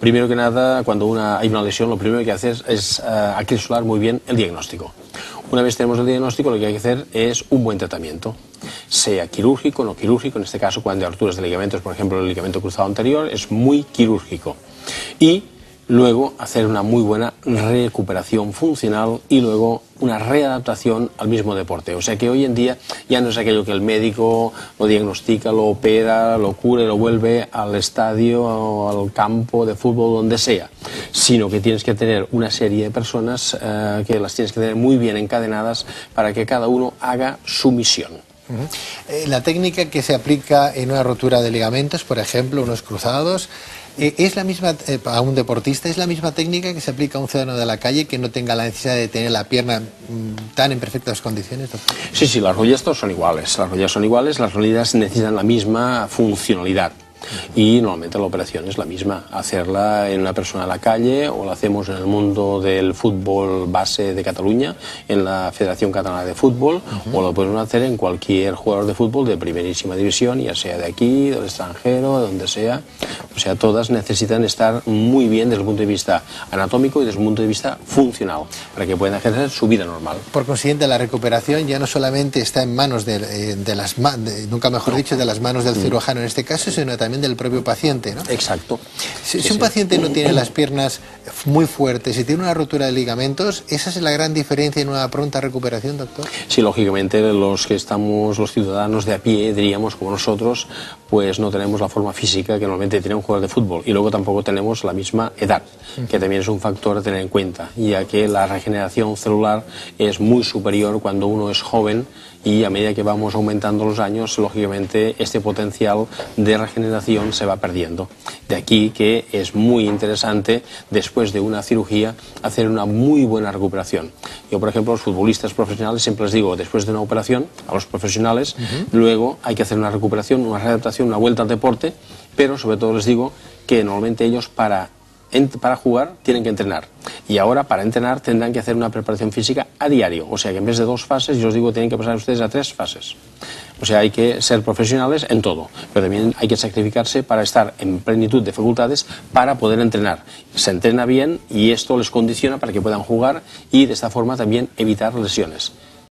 Primero que nada, cuando una, hay una lesión, lo primero que hacer es uh, muy bien el diagnóstico. Una vez tenemos el diagnóstico, lo que hay que hacer es un buen tratamiento, sea quirúrgico o no quirúrgico. En este caso, cuando hay alturas de ligamentos, por ejemplo, el ligamento cruzado anterior, es muy quirúrgico. Y luego hacer una muy buena recuperación funcional y luego una readaptación al mismo deporte. O sea que hoy en día ya no es aquello que el médico lo diagnostica, lo opera, lo cura y lo vuelve al estadio o al campo de fútbol, donde sea, sino que tienes que tener una serie de personas eh, que las tienes que tener muy bien encadenadas para que cada uno haga su misión. Eh, la técnica que se aplica en una rotura de ligamentos, por ejemplo, unos cruzados, eh, ¿Es la misma, eh, a un deportista, es la misma técnica que se aplica a un ciudadano de la calle que no tenga la necesidad de tener la pierna mmm, tan en perfectas condiciones? Sí, sí, las rodillas todos son iguales. Las rodillas son iguales, las rodillas necesitan la misma funcionalidad y normalmente la operación es la misma, hacerla en una persona a la calle o la hacemos en el mundo del fútbol base de Cataluña, en la Federación Catalana de Fútbol, uh -huh. o lo podemos hacer en cualquier jugador de fútbol de primerísima división, ya sea de aquí, del extranjero, de donde sea. O sea, todas necesitan estar muy bien desde el punto de vista anatómico y desde el punto de vista funcional, para que puedan ejercer su vida normal. Por consiguiente, la recuperación ya no solamente está en manos de, eh, de las, de, nunca mejor no. dicho, de las manos del cirujano en este caso, sino también del propio paciente, ¿no? Exacto. Si, sí, si un sí. paciente no tiene las piernas muy fuertes y tiene una rotura de ligamentos, ¿esa es la gran diferencia en una pronta recuperación, doctor? Sí, lógicamente los que estamos, los ciudadanos de a pie, diríamos como nosotros, pues no tenemos la forma física que normalmente tiene un jugador de fútbol y luego tampoco tenemos la misma edad, que también es un factor a tener en cuenta, ya que la regeneración celular es muy superior cuando uno es joven y a medida que vamos aumentando los años, lógicamente este potencial de regeneración se va perdiendo. De aquí que es muy interesante, después de una cirugía, hacer una muy buena recuperación. Yo, por ejemplo, a los futbolistas profesionales siempre les digo, después de una operación, a los profesionales, uh -huh. luego hay que hacer una recuperación, una readaptación, una vuelta al deporte, pero sobre todo les digo que normalmente ellos para para jugar tienen que entrenar. Y ahora para entrenar tendrán que hacer una preparación física a diario. O sea que en vez de dos fases, yo os digo, tienen que pasar ustedes a tres fases. O sea, hay que ser profesionales en todo, pero también hay que sacrificarse para estar en plenitud de facultades para poder entrenar. Se entrena bien y esto les condiciona para que puedan jugar y de esta forma también evitar lesiones.